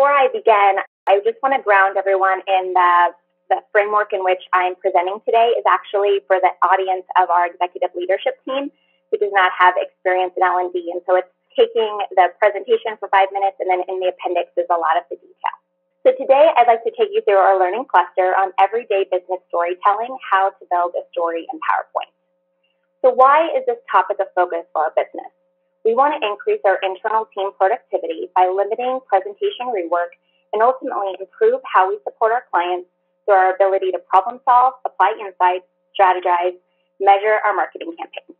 before I begin, I just want to ground everyone in the, the framework in which I'm presenting today is actually for the audience of our executive leadership team who does not have experience in L&D. And so it's taking the presentation for five minutes and then in the appendix is a lot of the detail. So today I'd like to take you through our learning cluster on everyday business storytelling, how to build a story in PowerPoint. So why is this topic of focus for our business? We want to increase our internal team productivity by limiting presentation rework and ultimately improve how we support our clients through our ability to problem solve, apply insights, strategize, measure our marketing campaigns.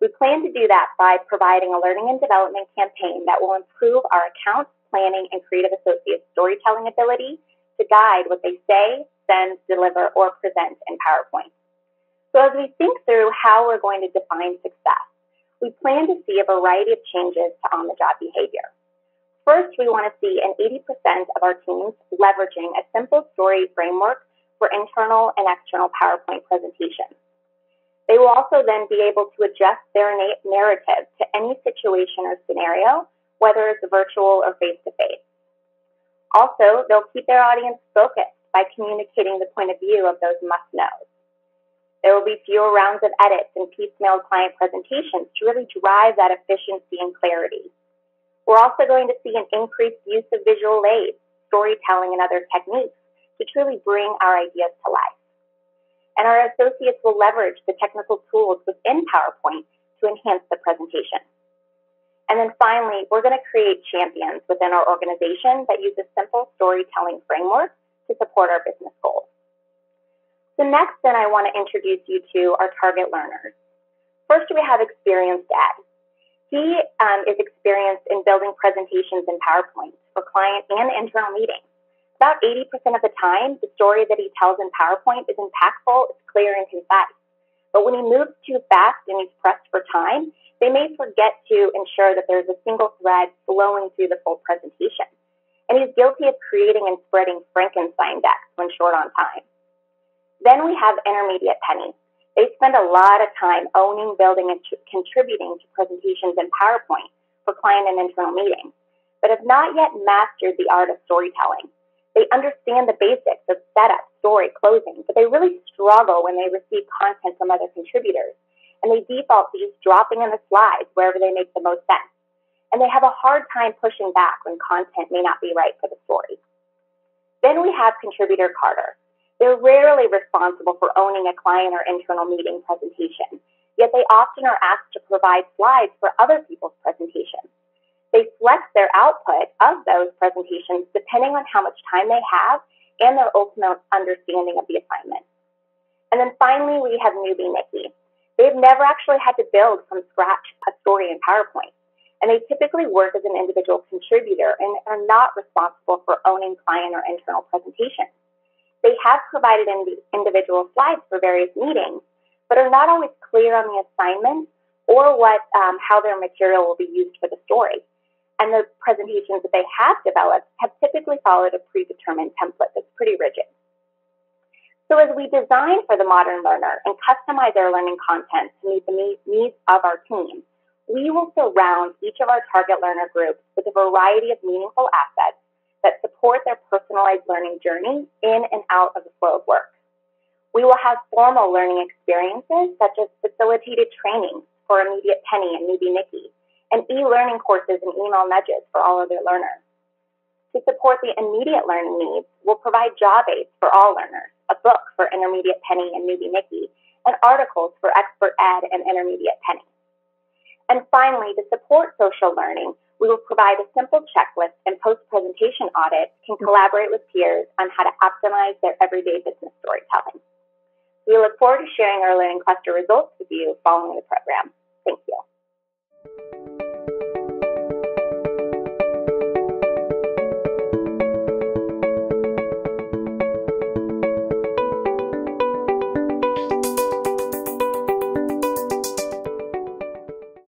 We plan to do that by providing a learning and development campaign that will improve our account planning, and creative associates' storytelling ability to guide what they say, send, deliver, or present in PowerPoint. So as we think through how we're going to define success, we plan to see a variety of changes to on-the-job behavior. First, we want to see an 80% of our teams leveraging a simple story framework for internal and external PowerPoint presentations. They will also then be able to adjust their narrative to any situation or scenario whether it's virtual or face to face. Also, they'll keep their audience focused by communicating the point of view of those must knows. There will be fewer rounds of edits and piecemeal client presentations to really drive that efficiency and clarity. We're also going to see an increased use of visual aids, storytelling, and other techniques to truly bring our ideas to life. And our associates will leverage the technical tools within PowerPoint to enhance the presentation. And then finally, we're going to create champions within our organization that use a simple storytelling framework to support our business goals. So next, then I want to introduce you to our target learners. First, we have experienced Ed. He um, is experienced in building presentations in PowerPoint for client and internal meetings. About 80% of the time, the story that he tells in PowerPoint is impactful, it's clear and concise. But when he moves too fast and he's pressed for time, they may forget to ensure that there's a single thread flowing through the full presentation. And he's guilty of creating and spreading Frankenstein decks when short on time. Then we have intermediate Penny. They spend a lot of time owning, building, and contributing to presentations in PowerPoint for client and internal meetings, but have not yet mastered the art of storytelling. They understand the basics of setup, story, closing, but they really struggle when they receive content from other contributors and they default to just dropping in the slides wherever they make the most sense. And they have a hard time pushing back when content may not be right for the story. Then we have contributor Carter. They're rarely responsible for owning a client or internal meeting presentation, yet they often are asked to provide slides for other people's presentations. They flex their output of those presentations depending on how much time they have and their ultimate understanding of the assignment. And then finally, we have newbie Nikki. They've never actually had to build from scratch a story in PowerPoint. And they typically work as an individual contributor and are not responsible for owning client or internal presentations. Have provided in- individual slides for various meetings, but are not always clear on the assignment or what um, how their material will be used for the story. And the presentations that they have developed have typically followed a predetermined template that's pretty rigid. So as we design for the modern learner and customize our learning content to meet the needs of our team, we will surround each of our target learner groups with a variety of meaningful assets support their personalized learning journey in and out of the flow of work. We will have formal learning experiences such as facilitated training for immediate Penny and newbie Nikki, and e-learning courses and email nudges for all of their learners. To support the immediate learning needs, we'll provide job aids for all learners a book for intermediate Penny and newbie Nikki, and articles for expert ed and intermediate Penny. And finally, to support social learning, we will provide a simple checklist and post-presentation audit can mm-hmm. collaborate with peers on how to optimize their everyday business storytelling. We look forward to sharing our learning cluster results with you following the program. Thank you.